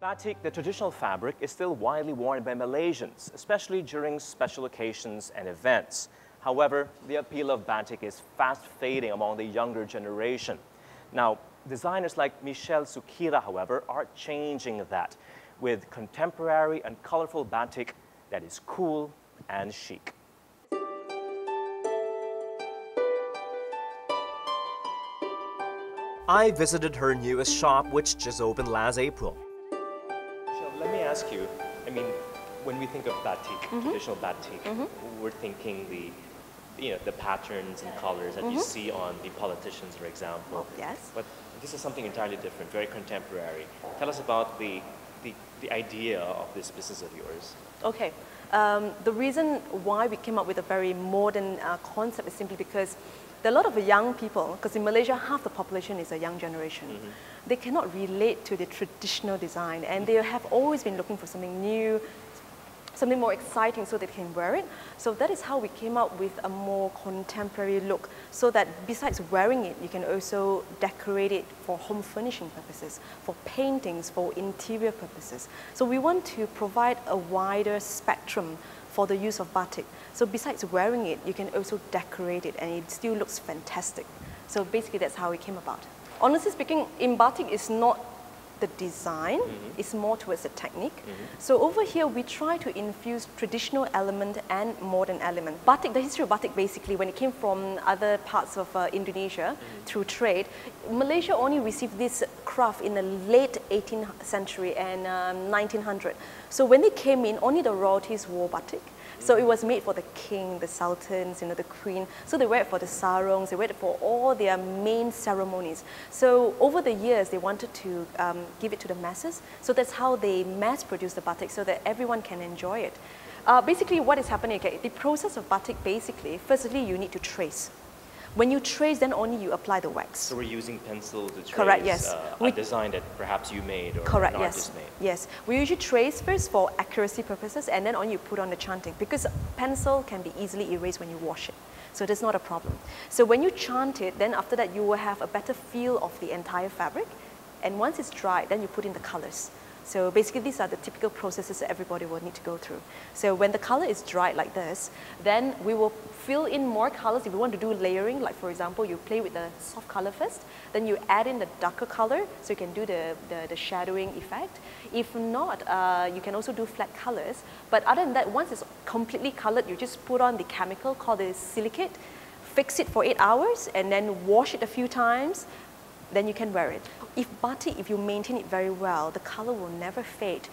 Batik, the traditional fabric, is still widely worn by Malaysians, especially during special occasions and events. However, the appeal of batik is fast fading among the younger generation. Now, designers like Michelle Sukira, however, are changing that with contemporary and colorful batik that is cool and chic. I visited her newest shop, which just opened last April. Michelle, let me ask you, I mean, when we think of batik, mm -hmm. traditional batik, mm -hmm. we're thinking the you know, the patterns and colors that mm -hmm. you mm-hmm. see on the politicians, for example. Oh, yes. But this is something entirely different, very contemporary. Tell us about the, the, the idea of this business of yours. Okay. Um, the reason why we came up with a very modern uh, concept is simply because there are a lot of young people, because in Malaysia, half the population is a young generation. Mm -hmm. They cannot relate to the traditional design, and they have always been looking for something new, something more exciting so they can wear it. So that is how we came up with a more contemporary look so that besides wearing it, you can also decorate it for home furnishing purposes, for paintings, for interior purposes. So we want to provide a wider spectrum for the use of batik. So besides wearing it, you can also decorate it and it still looks fantastic. So basically that's how it came about. Honestly speaking, in batik is not the design mm -hmm. is more towards the technique. Mm -hmm. So over here, we try to infuse traditional element and modern element. Batik, the history of batik basically, when it came from other parts of uh, Indonesia mm -hmm. through trade, Malaysia only received this craft in the late 18th century and um, 1900. So when they came in, only the royalties wore batik. So it was made for the king, the sultans, you know, the queen. So they wear it for the sarongs, they wear it for all their main ceremonies. So over the years, they wanted to um, give it to the masses. So that's how they mass produce the batik so that everyone can enjoy it. Uh, basically, what is happening, okay, the process of batik, basically, firstly, you need to trace. When you trace, then only you apply the wax. So we're using pencil to trace Correct, yes. Uh, we, a design that perhaps you made or correct, an yes. made. Yes. We usually trace first for accuracy purposes and then only you put on the chanting because pencil can be easily erased when you wash it. So that's not a problem. So when you chant it, then after that you will have a better feel of the entire fabric. And once it's dried, then you put in the colors. So basically these are the typical processes that everybody will need to go through. So when the color is dried like this, then we will fill in more colors. If you want to do layering, like for example, you play with the soft color first, then you add in the darker color so you can do the, the, the shadowing effect. If not, uh, you can also do flat colors. But other than that, once it's completely colored, you just put on the chemical called the silicate, fix it for eight hours, and then wash it a few times, then you can wear it. If batik, if you maintain it very well, the color will never fade.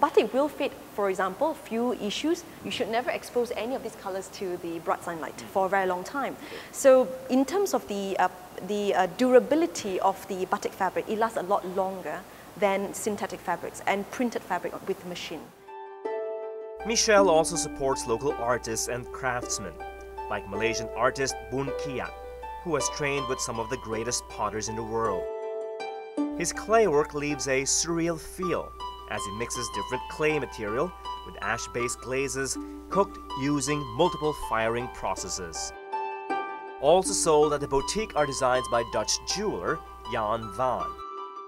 Batik will fade, for example, few issues, you should never expose any of these colors to the bright sunlight for a very long time. So in terms of the, uh, the uh, durability of the batik fabric, it lasts a lot longer than synthetic fabrics and printed fabric with machine. Michelle also supports local artists and craftsmen, like Malaysian artist Boon Kiat, who has trained with some of the greatest potters in the world. His clay work leaves a surreal feel as he mixes different clay material with ash-based glazes cooked using multiple firing processes. Also sold at the boutique are designs by Dutch jeweler Jan van,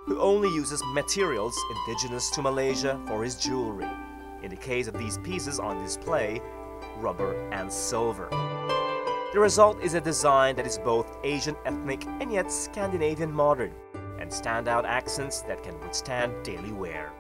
who only uses materials indigenous to Malaysia for his jewelry. In the case of these pieces on display, rubber and silver. The result is a design that is both Asian ethnic and yet Scandinavian modern, and standout accents that can withstand daily wear.